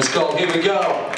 Let's go. Here we go.